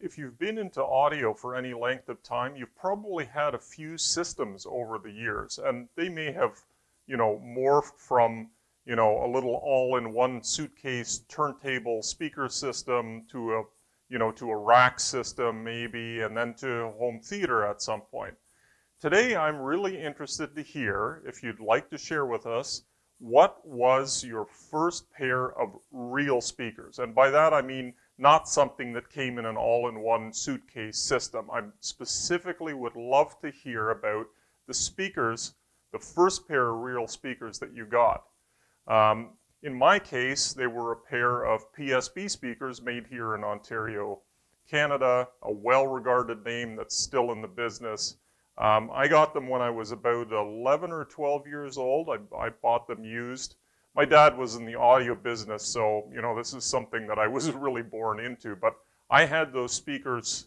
if you've been into audio for any length of time, you've probably had a few systems over the years, and they may have, you know, morphed from, you know, a little all-in-one suitcase turntable speaker system to a, you know, to a rack system maybe, and then to home theater at some point. Today, I'm really interested to hear, if you'd like to share with us, what was your first pair of real speakers? And by that I mean not something that came in an all-in-one suitcase system. I specifically would love to hear about the speakers, the first pair of real speakers that you got. Um, in my case, they were a pair of PSB speakers made here in Ontario, Canada, a well-regarded name that's still in the business. Um, I got them when I was about 11 or 12 years old. I, I bought them used my dad was in the audio business, so you know this is something that I was really born into. But I had those speakers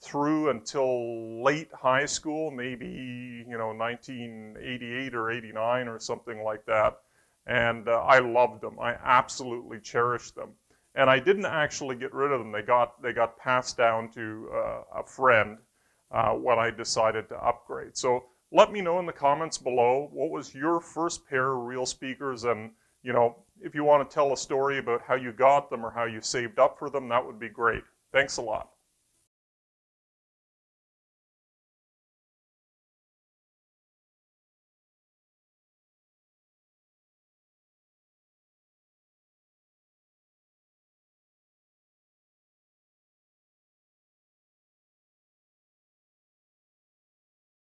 through until late high school, maybe you know 1988 or 89 or something like that, and uh, I loved them. I absolutely cherished them, and I didn't actually get rid of them. They got they got passed down to uh, a friend uh, when I decided to upgrade. So let me know in the comments below what was your first pair of real speakers and you know, if you want to tell a story about how you got them or how you saved up for them, that would be great. Thanks a lot.